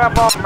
up all.